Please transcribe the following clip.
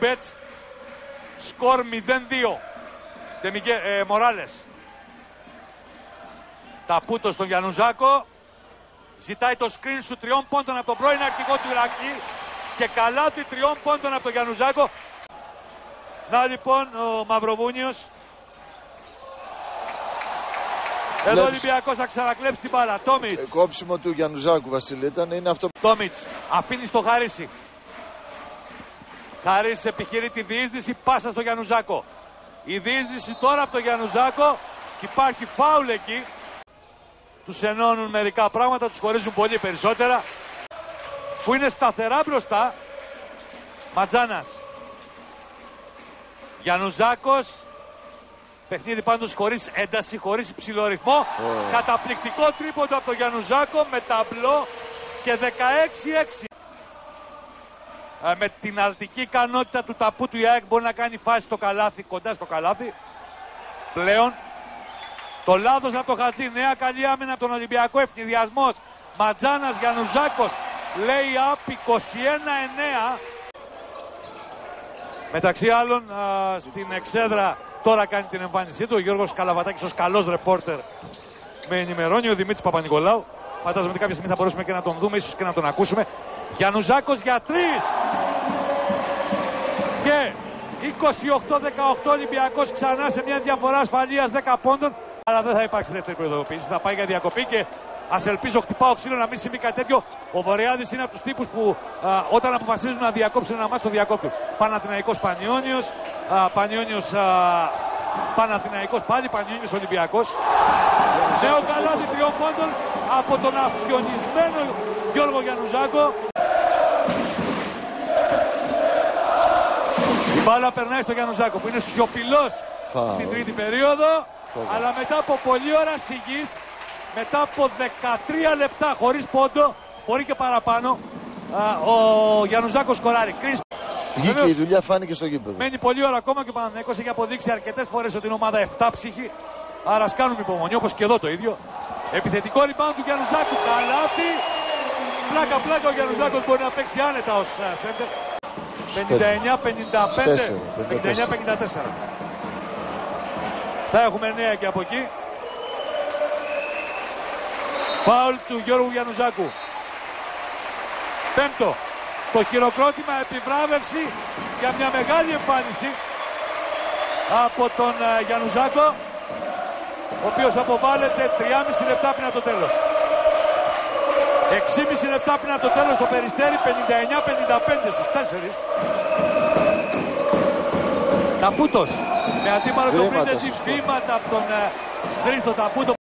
Μπέτς σκορ 0-2 Δεμικέ, ε, Μοράλες Ταπούτο στον Γιανουζάκο ζητάει το screen σου τριών πόντων από τον πρώην αρχηγό του Ηρακλή και καλάθι τριών πόντων από τον Γιανουζάκο να λοιπόν ο Μαυροβούνιος εδώ ο Βλέπεις. Ολυμπιακός θα ξανακλέψει την μπάλα. Τόμιτς. Ε, Κόψιμο του Γιαννουζάκου Βασίλη ήταν. Είναι αυτό Τόμιτς αφήνει στο Χαρίση. Χαρίση επιχειρεί τη διείσδυση, πάσα στο Γιαννουζάκο. Η διείσδυση τώρα από τον Γιαννουζάκο και υπάρχει φάουλ εκεί. Τους ενώνουν μερικά πράγματα, τους χωρίζουν πολύ περισσότερα. Που είναι σταθερά μπροστά. Ματζάνας. Γιαννουζάκος. Παιχνίδι πάντως χωρίς ένταση, χωρίς υψηλό ρυθμό. Ω. Καταπληκτικό τρίποντο από τον Γιαννουζάκο με ταμπλό και 16-6. Ε, με την αλτική ικανότητα του ταπού του η ΑΕΚ μπορεί να κάνει φάση στο καλάθι, κοντά στο καλάθι. Πλέον το λάθος από τον Χατζή. Νέα καλή άμυνα από τον Ολυμπιακό. Ευνηδιασμός. Ματζάνας Γιαννουζάκος. Λέει up 21-9. Μεταξύ άλλων α, στην εξέδρα τώρα κάνει την εμφάνισή του ο Γιώργος Καλαβατάκης ως καλός ρεπόρτερ με ενημερώνει ο Δημήτρης Παπα-Νικολάου. Φαντάζομαι ότι κάποια στιγμή θα μπορέσουμε και να τον δούμε, ίσως και να τον ακούσουμε. Γιαννουζάκος για τρεις. Και 28-18 Ολυμπιακός ξανά σε μια διαφορά ασφαλείας 10 πόντων. Αλλά δεν θα υπάρξει δεύτερη προειδοποίηση. Θα πάει για διακοπή και ας ελπίζω χτυπάω ξύλο να μην συμβεί κάτι τέτοιο. Ο Βορειάδης είναι από τους τύπους που α, όταν αποφασίζουν να διακόψουν ένα μάτι το διακόπτουν. Παναθηναϊκός Πανιόνιος, α, Πανιόνιος α, Παναθηναϊκός πάλι, Πανιόνιος Ολυμπιακός. Νέο καλάθι τριών πόντων από τον αυτιονισμένο Γιώργο Γιαννουζάκο. Η μπάλα περνάει στο Γιαννουζάκο που είναι σιωπηλός φάουλ. την τρίτη περίοδο. Φοβερό. Αλλά μετά από πολλή ώρα σιγής, μετά από 13 λεπτά χωρίς πόντο, μπορεί και παραπάνω, α, ο Γιαννουζάκος σκοράρει. Κρίς, Βγήκε Βεβαίως. η δουλειά, φάνηκε στο γήπεδο. μένει πολλή ώρα ακόμα και ο Παναθηναϊκός έχει αποδείξει αρκετές φορές ότι είναι ομάδα 7 ψυχή. Άρα ας κάνουμε υπομονή, όπως και εδώ το ίδιο. Επιθετικό rebound του Γιαννουζάκου, καλάθι. Πλάκα πλάκα ο Γιαννουζάκος μπορεί να παίξει άνετα ως α, center. 59-55. 59-54. Θα έχουμε νέα και από εκεί. Φάουλ του Γιώργου Γιαννουζάκου. Πέμπτο. Το χειροκρότημα επιβράβευση για μια μεγάλη εμφάνιση από τον ε, Γιαννουζάκο ο οποίος αποβάλλεται 3,5 λεπτά πριν από το τέλος. 6,5 λεπτά πριν από το τέλος το Περιστέρι 59-55 στους 4. Ταπούτος με αντίπαλο τον Βήματα Πρίντεζι στο βήματα από τον ε, Χρήστο Ταπούτο